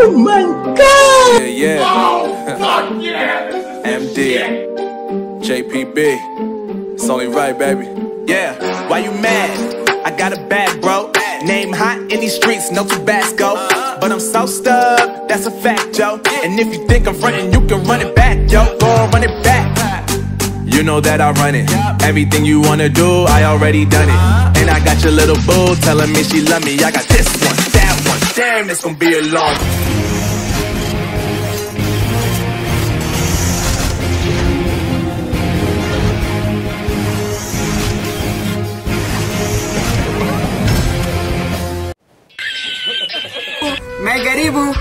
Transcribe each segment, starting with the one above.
Oh my god! Yeah, yeah. Oh, fuck yeah! MD. JPB. It's only right, baby. Yeah, why you mad? I got a bad bro. Name hot in these streets, no Tabasco. But I'm so stuck, that's a fact, yo. And if you think I'm frontin', you can run it back, yo. Go on, run it back. You know that I run it. Everything you wanna do, I already done it. And I got your little boo telling me she love me. I got this one, that one. Damn, it's gonna be a long. मैं गरीब हूँ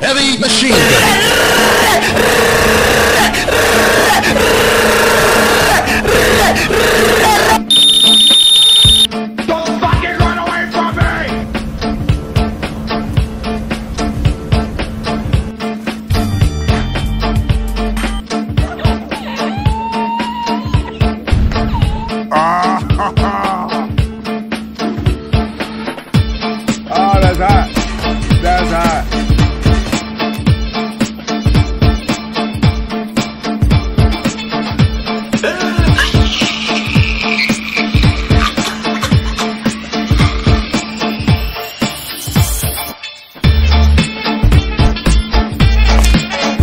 Heavy machine gun. Oh, that's hot. That's hot.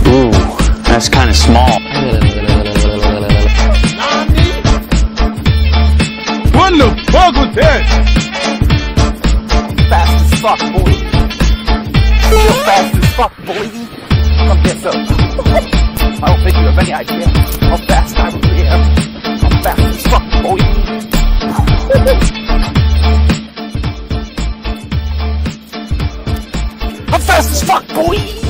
Ooh, that's kind of small. What the fuck fast as fuck, boy. You're fast as fuck, boy. Come get some. I don't think you have any idea how fast I really am. I'm fast as fuck, boy. I'm fast as fuck, boy.